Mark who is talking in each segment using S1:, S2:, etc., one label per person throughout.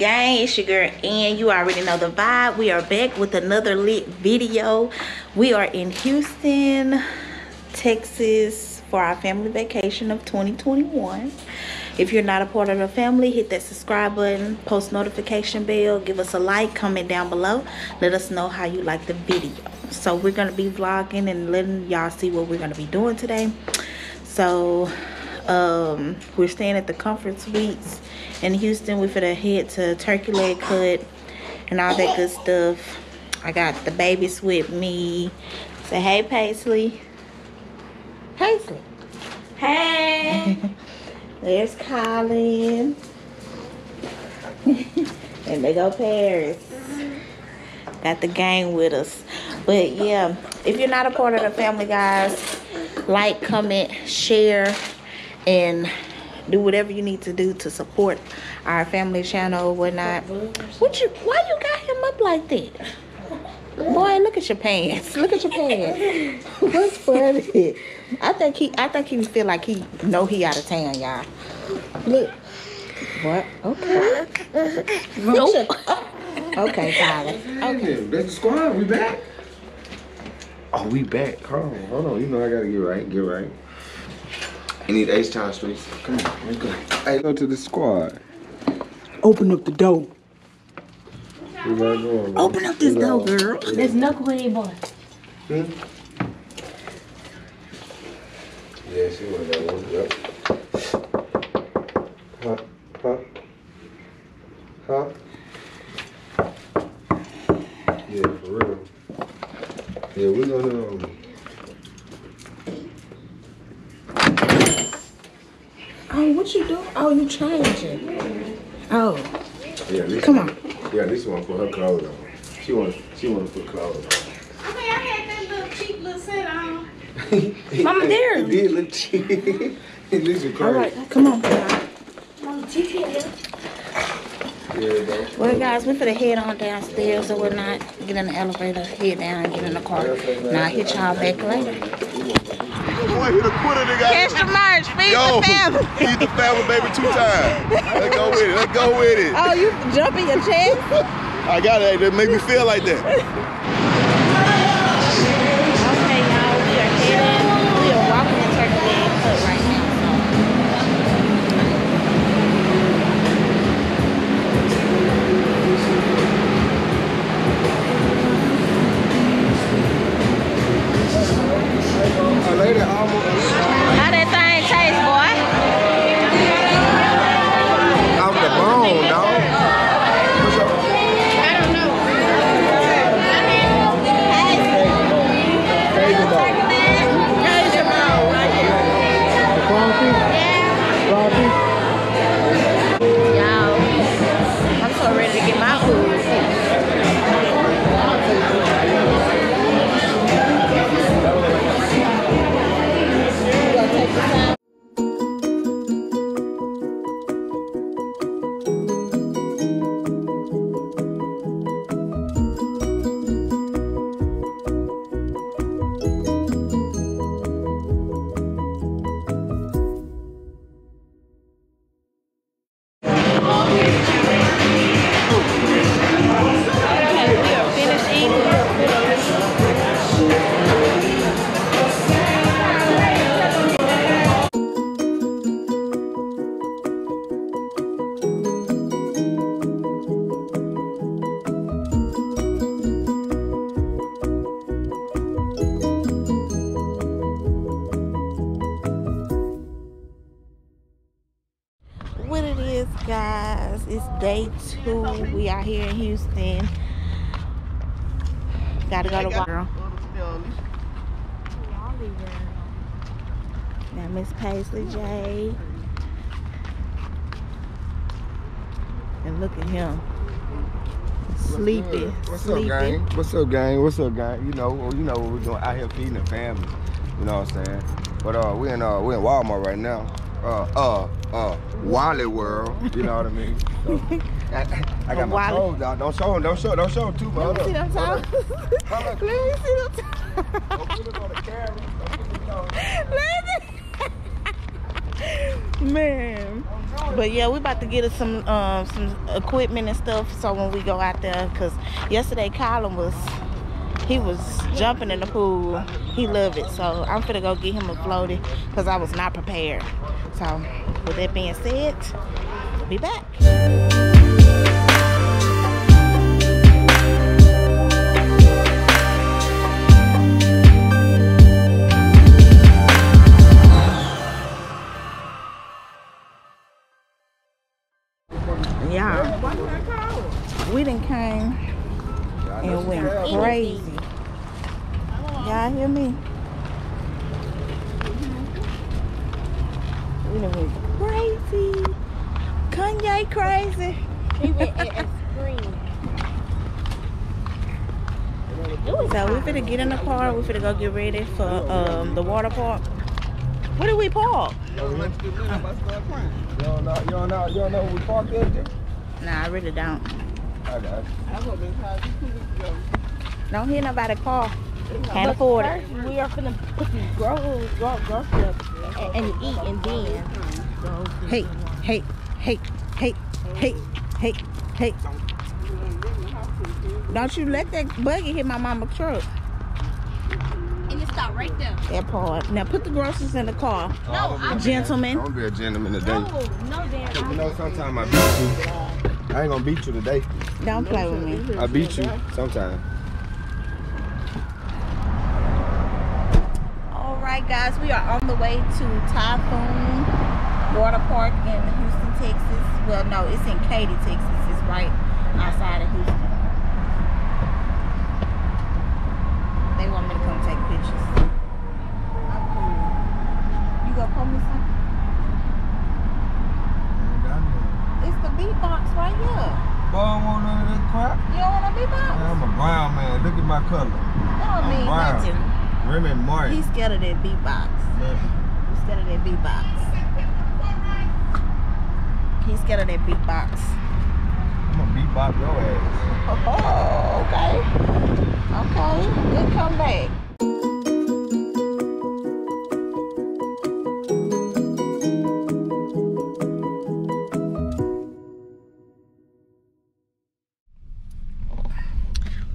S1: gang. It's your girl and you already know the vibe. We are back with another lit video. We are in houston texas for our family vacation of 2021 if you're not a part of the family hit that subscribe button post notification bell give us a like comment down below. Let us know how you like the video. So we're gonna be vlogging and letting y'all see what we're gonna be doing today. So um we're staying at the comfort suites in Houston. We're finna head to Turkey Leg Hut and all that good stuff. I got the babies with me. Say hey, Paisley. Paisley. Hey. There's Colin. and they go Paris. Got the gang with us. But yeah, if you're not a part of the family, guys, like, comment, share, and do whatever you need to do to support our family channel or whatnot. What you why you got him up like that? Boy, look at your pants. Look at your pants. What's funny? I think he I think he feel like he know he out of town, y'all. Look. What? Okay. Nope. Oh, okay, Tyler. Okay.
S2: That's the squad. We back. Oh, we back. Hold on, hold on. You know I gotta get right. Get right. You need H Town Streets. Come on, let's go. Hey, go to the squad.
S3: Open up the door.
S2: We gotta go on, man.
S1: Open up this door, girl.
S4: There's knucklehead boy.
S2: Hmm? Yeah, she wanted that one. Yep. Huh? Huh? Huh? Yeah, for real. Yeah, we gonna um,
S1: Oh, what you doing? Oh, you changing. Oh.
S2: yeah, this
S1: Come on.
S2: Yeah, this one put her clothes on. She wants she wants to put clothes on.
S5: Okay, I had that little cheap little set on.
S1: Mama, there.
S2: It did look cheap. it looks crazy.
S1: All right, come on.
S4: Mama, TT,
S2: Yeah, bro.
S1: Well, guys, we're finna head on downstairs or whatnot. Get in the elevator, head down, get in the car. Now I'll hit y'all back later.
S6: Boy, he the quitter nigga.
S1: Catch the merch, feed
S6: Yo,
S1: the family.
S6: feed the family baby two times. Let's go with it. Let's go with it.
S1: Oh, you jumping your chest?
S6: I got it. That made me feel like that.
S1: Gotta go to Girl. Now Miss Paisley J. And look at him. Sleepy.
S2: What's
S1: sleepy.
S2: up, gang? What's up, gang? What's up, gang? You know, you know what we're doing out here feeding the family. You know what I'm saying? But uh, we in uh, we in Walmart right now. Uh, uh, uh, Wally World. You know what I mean? So, I, I got my toes out. Don't show them. Don't show. Don't show them too much.
S1: Let me see them toes. Let me see them toes.
S2: Don't put them on the camera. Don't put them on.
S1: Let me- Man. But yeah, we about to get us some um some equipment and stuff so when we go out there, cause yesterday Colin was he was jumping in the pool. He loved it. So I'm finna go get him a floaty because I was not prepared. So with that being said, we'll be back. Went crazy. Y'all hear me? We done went crazy. Kanye crazy.
S4: He went and, and screamed.
S1: So we finna get in the car. We finna go get ready for um the water park. Where do we park?
S2: You don't know, you don't know, you don't know where we parked at,
S1: Nah, I really don't.
S2: I got you.
S1: Don't hear nobody call. Can't afford it.
S4: First, we are finna put some groceries, gro- groceries up and, and eat, and then
S1: Hey, hey, hey, hey, hey, hey, hey. Don't you let that buggy hit my mama's truck.
S4: and it stop right there.
S1: That part. Now put the groceries in the car.
S4: No, I
S1: Gentlemen.
S2: Don't be a gentleman today.
S4: no, no, damn.
S2: You know, sometimes I beat you. I ain't gonna beat you today.
S1: Don't play with me.
S2: I beat you sometime.
S1: All right, guys, we are on the way to Typhoon Water Park in Houston, Texas. Well, no, it's in Katy, Texas. It's right outside of Houston. They want me to come take pictures. I'm cool. You gonna pull me some? It's the beatbox right here.
S2: Boy, I don't want none of that crap.
S1: You don't want a beatbox?
S2: I'm a brown man. Look at my color.
S1: That don't mean
S2: brown.
S1: nothing.
S2: Remy Martin.
S1: He's scared of that beatbox. He's scared of that beatbox. He's scared of that beatbox.
S2: I'm gonna beat Bob your ass.
S1: Oh, okay. Okay. Good comeback.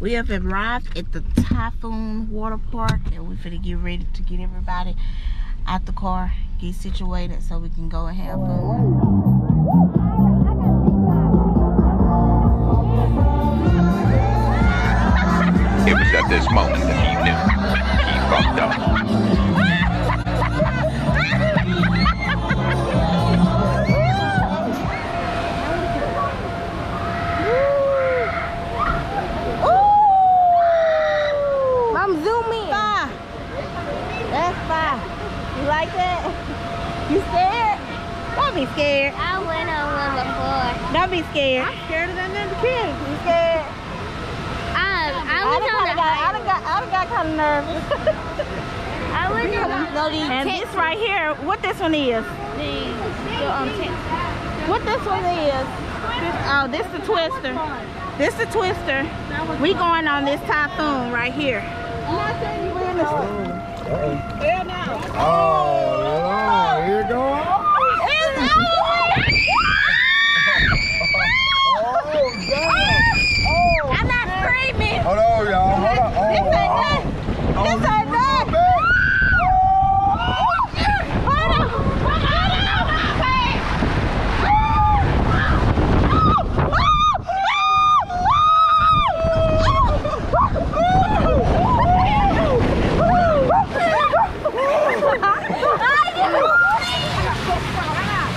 S1: We have arrived at the Typhoon Water Park and we're finna get ready to get everybody out the car, get situated so we can go and have fun.
S7: It was at this moment that he knew he fucked up.
S1: Scared.
S4: I went on one before.
S1: Don't be scared. I'm scared of that little kid. You scared?
S4: I, I
S1: I
S4: was
S1: done,
S4: on
S1: kinda
S4: the
S1: got, I done got, I done got kind of nervous.
S4: I was on the,
S1: and this right here, what this one is?
S4: the, the um.
S1: What this one is? Oh, this the twister. This the twister. We going on this typhoon right here.
S2: Oh, Lord, here you go. Oh, damn.
S1: I'm not screaming.
S2: Hold on, y'all. Hold on. Oh, oh. Oh,
S1: This
S2: you
S1: ain't
S2: going
S1: nothing.
S2: back?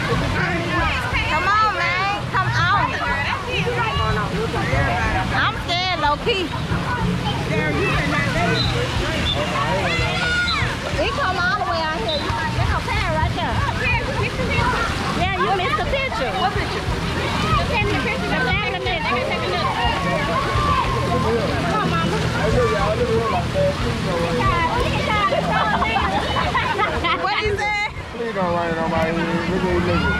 S1: Come on, man. Come on. I'm scared, low key. We come all the way out here. You might get a pan right there. Yeah, you missed the picture. What picture? Take the picture. The tag of it. Take a look. Come on, mama. What is that?
S2: Please don't write it on my head. Look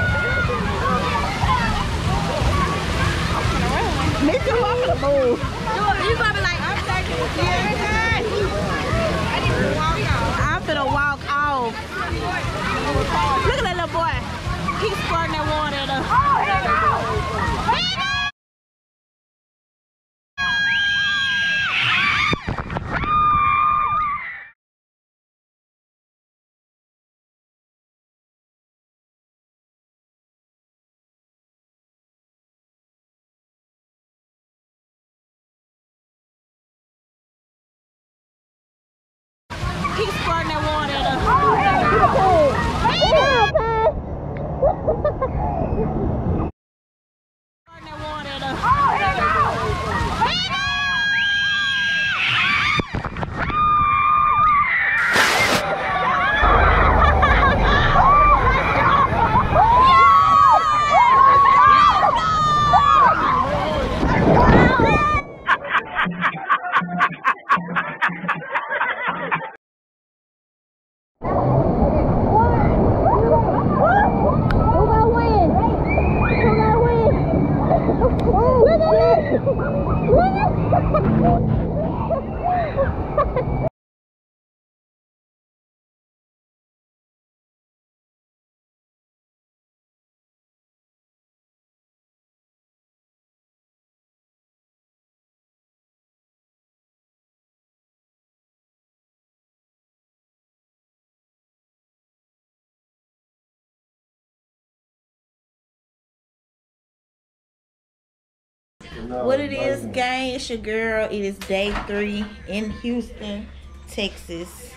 S1: What it is, gang? It's your girl. It is day three in Houston, Texas.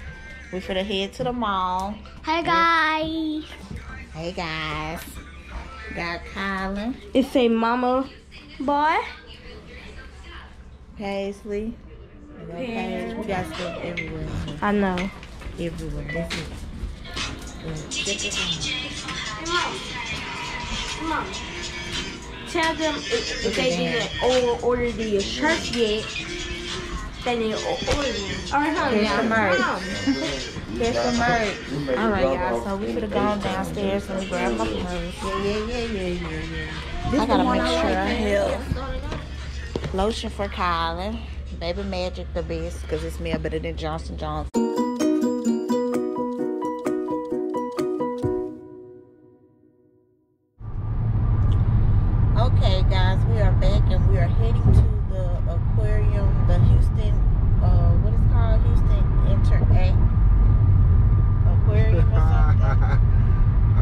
S1: We finna head to the mall.
S8: Hi guys.
S1: Hey guys, got Kylan,
S4: It's a mama boy.
S1: Paisley. We got We got stuff everywhere.
S4: I know.
S1: Everywhere. this That's it.
S4: Tell them if, if they didn't or- order the shirts yet, then they need to order them. All right, honey.
S1: Here's the merch. Here's the merch. All right, y'all. So we finna go downstairs and grab my purse. Yeah, yeah, yeah, yeah, yeah, yeah. I gotta make sure I have lotion for Kylan. Baby Magic the best because it smells better than Johnson Johnson. Okay, guys, we are back and we are heading to the aquarium, the Houston, uh, what is it called? Houston Interact Aquarium or something.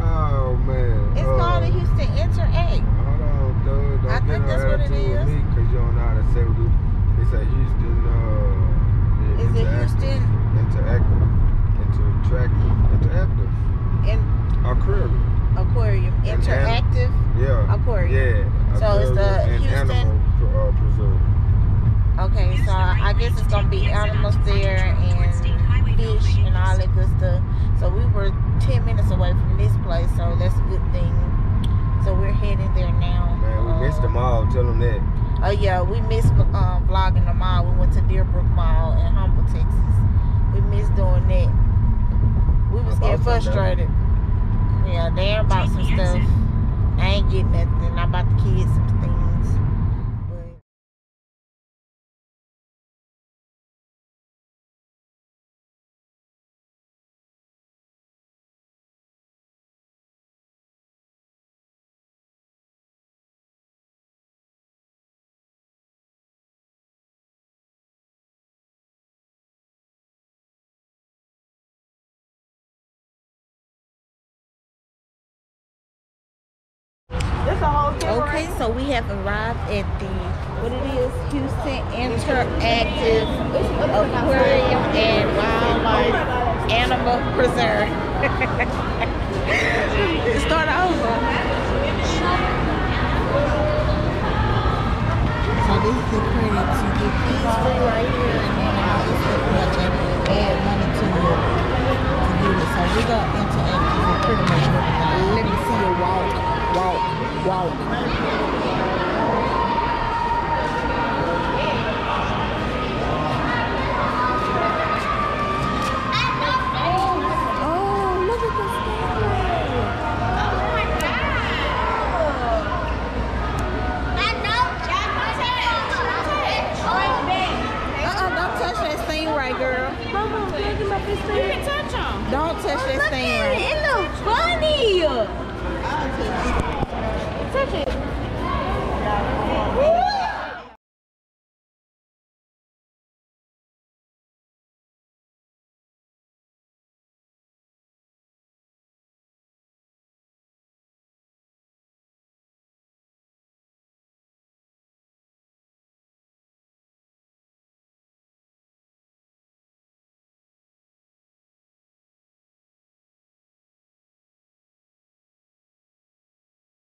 S2: oh man.
S1: It's
S2: uh,
S1: called the Houston Interact.
S2: Hold on, dude. Don't
S1: I think that's what it is.
S2: because you don't know how to say what it It's a Houston. Uh,
S1: Is it Houston
S2: Interactive. Interactive. Interactive.
S1: in
S2: Aquarium.
S1: Aquarium? Interactive
S2: Yeah.
S1: Aquarium.
S2: Yeah.
S1: So it's the
S2: and
S1: Houston-
S2: Animal uh, preserve.
S1: Okay, so I guess it's gonna be animals there and fish and all that good stuff. So we were ten minutes away from this place, so that's a good thing. So we're heading there now.
S2: Man, we missed
S1: Uh,
S2: them all. Tell them that.
S1: Oh yeah, we missed um, vlogging the mall. We went to Deerbrook Mall in Humble, Texas. We missed doing that. We was getting frustrated. Yeah, they about some stuff. I ain't getting nothing. I bought the kids Okay, so we have arrived at the what it is, Houston Interactive Aquarium and Wildlife Animal Preserve. Start over. So this is the credit to get these free right here, and then stuff you have to add money to it to get it. So we got interactive with pretty much. Let me see your walk,
S4: wow. Wow.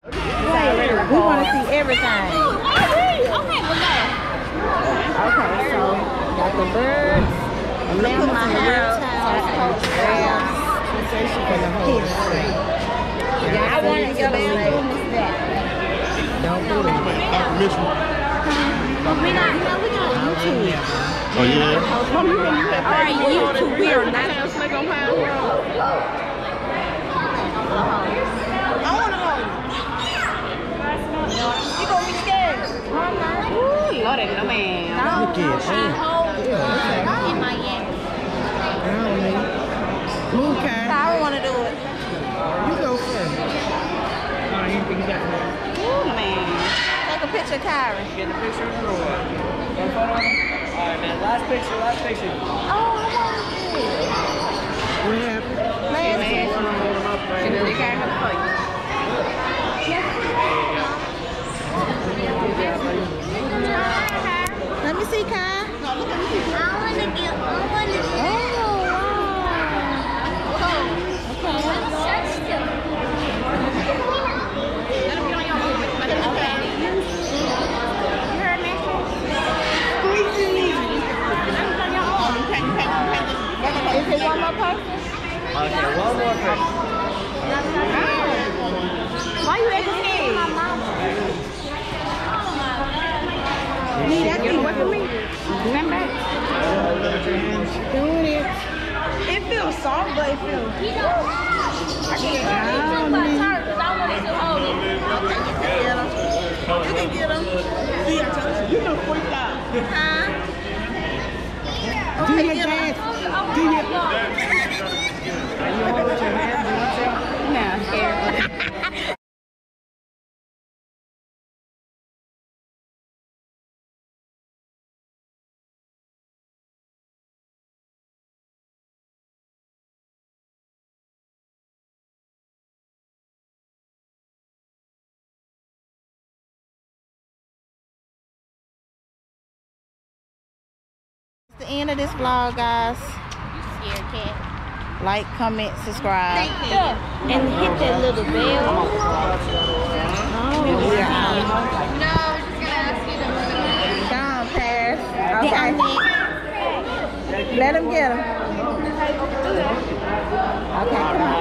S1: We want to see everything.
S5: Oh, okay, well, go.
S1: Okay, so got the birds, the mammals, and the reptiles, crabs.
S4: I want to go
S1: Don't do it.
S4: We got, no, we got oh, YouTube.
S6: Oh, yeah?
S4: All right, YouTube. We are not. I want to hold. You gonna be scared?
S5: Lord, no man.
S4: No, she in Miami.
S3: Okay.
S1: I want to do it.
S3: You go first.
S5: Ooh, no man.
S1: Take a picture, Kyrie.
S9: Get the picture of the Lord. One photo? Alright, man. Last picture, last picture.
S1: Oh, I want.
S3: What happened?
S5: She her for you.
S1: Let me see, Kai.
S4: I want to get. I want to
S1: Oh,
S4: go. I'm search them.
S5: Let them get on your own. Let them look at it. You heard me? Let them get on your own. You can't, you can't, you can't just-
S1: Is it one more person?
S9: Okay, one more person.
S5: Why you acting scared? Get away from me. Remember?
S3: Doing it.
S1: It feels soft, but it feels.
S4: You know, I can't
S3: Down,
S4: my
S3: man.
S4: turn because I want to hold it.
S1: You can get them.
S3: You done freaked out.
S1: Huh?
S3: Do your dance. Do your.
S1: the end of this vlog, guys.
S4: Scared cat.
S1: Like, comment, subscribe.
S4: And hit that little bell.
S1: Oh, we're.
S4: No, we're just gonna ask you to
S1: Down, Paris. Okay. Let him get him. Okay, come on.